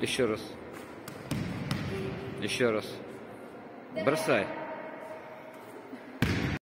Еще раз. Еще раз. Бросай.